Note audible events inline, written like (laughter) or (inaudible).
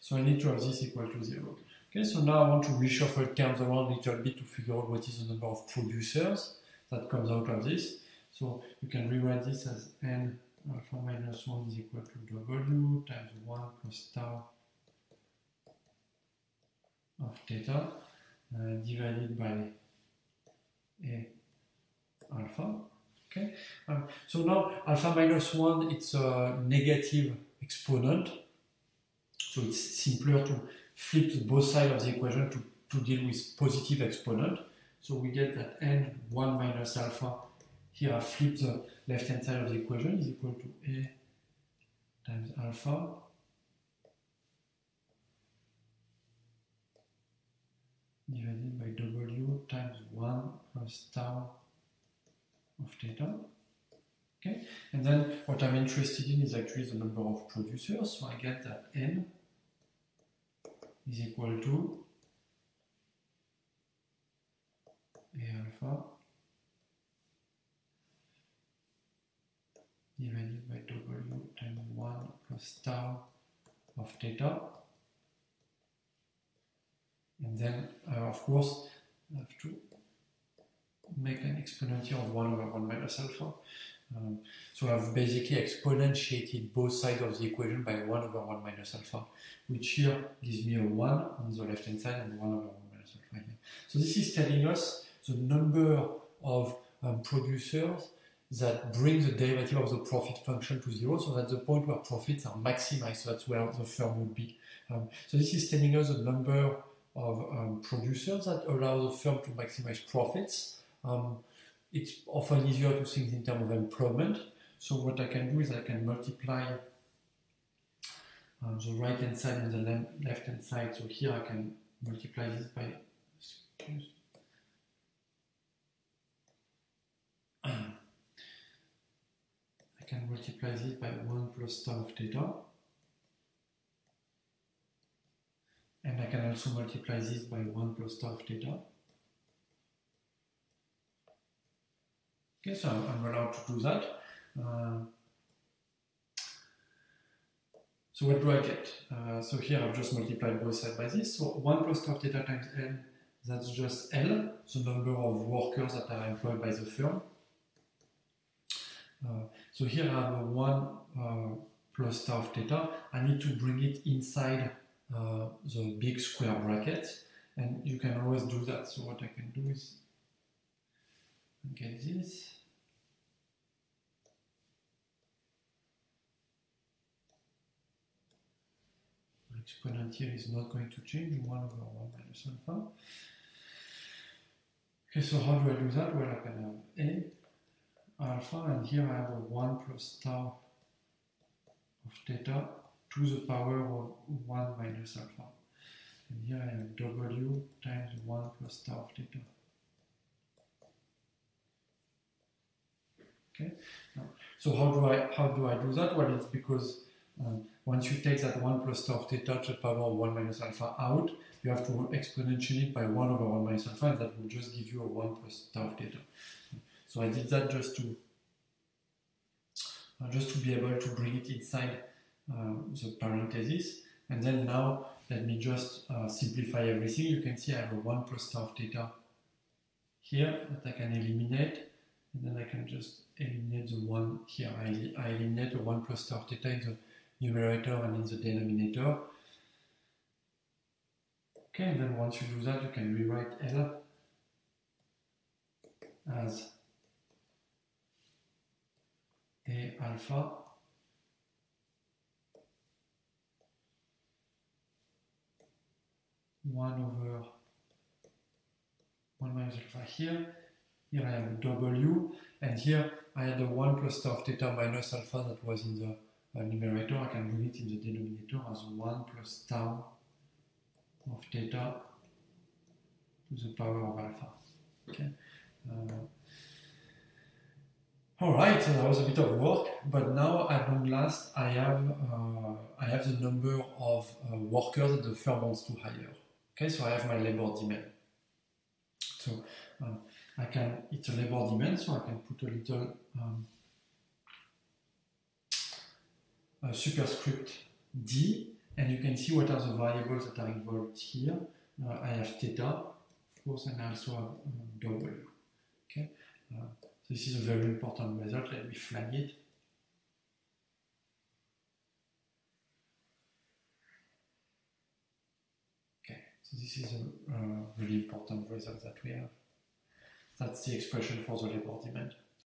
So I need to have this equal to 0. Okay, so now I want to reshuffle terms around a little bit to figure out what is the number of producers that comes out of this. So you can rewrite this as n alpha minus 1 is equal to w times 1 plus tau of theta uh, divided by a alpha. Okay, um, so now alpha minus 1 it's a negative exponent, so it's simpler to flip both sides of the equation to, to deal with positive exponent. So we get that n 1 minus alpha, here I flip the left hand side of the equation is equal to a times alpha divided by w times 1 plus tau of theta. Okay, and then what I'm interested in is actually the number of producers. So I get that n is equal to a alpha divided by w times 1 plus tau of theta. And then, uh, of course, I have to make an exponential of 1 over 1 minus alpha. Um, so I've basically exponentiated both sides of the equation by 1 over 1 minus alpha, which here gives me a 1 on the left hand side and 1 over 1 minus alpha here. So this is telling us the number of um, producers that bring the derivative of the profit function to zero, so that's the point where profits are maximized, so that's where the firm would be. Um, so this is telling us the number of um, producers that allow the firm to maximize profits. Um, it's often easier to think in terms of employment. So what I can do is I can multiply uh, the right hand side and the left hand side. So here I can multiply this by (clears throat) I can multiply this by 1 plus tau of theta. And I can also multiply this by 1 plus tau of theta. Okay, so I'm allowed to do that. Uh, so what do I get? Uh, so here I've just multiplied both sides by this. So 1 plus tau theta times n, that's just L, the number of workers that are employed by the firm. Uh, so here I have a 1 uh, plus tau theta. I need to bring it inside uh, the big square bracket, and you can always do that. So what I can do is get this. exponent here is not going to change, 1 over 1 minus alpha. Okay, so how do I do that? Well, I can have a alpha, and here I have a 1 plus tau of theta to the power of 1 minus alpha. And here I have w times 1 plus tau of theta. Okay. So how do I how do I do that? Well, it's because um, once you take that 1 plus tau of theta to the power of 1 minus alpha out, you have to exponentiate it by 1 over 1 minus alpha, and that will just give you a 1 plus tau of theta. So I did that just to uh, just to be able to bring it inside uh, the parenthesis. And then now let me just uh, simplify everything. You can see I have a 1 plus tau of theta here that I can eliminate. Can just eliminate the 1 here. I, I eliminate the 1 plus tau theta in the numerator and in the denominator. Okay, and then once you do that, you can rewrite L as A alpha one over one minus alpha here. Here I have a W, and here I had the 1 plus tau of theta minus alpha that was in the uh, numerator, I can bring it in the denominator as 1 plus tau of theta to the power of alpha. Okay. Uh, all right, so that was a bit of work, but now at long last, I have uh, I have the number of uh, workers that the firm wants to hire. Okay, so I have my labor demand. So uh, I can it's a labor demand, so I can put a little um, a superscript D, and you can see what are the variables that are involved here. Uh, I have theta, of course, and I also have um, W. Okay, uh, this is a very important result. Let me flag it. Okay, so this is a uh, really important result that we have. That's the expression for the labor demand.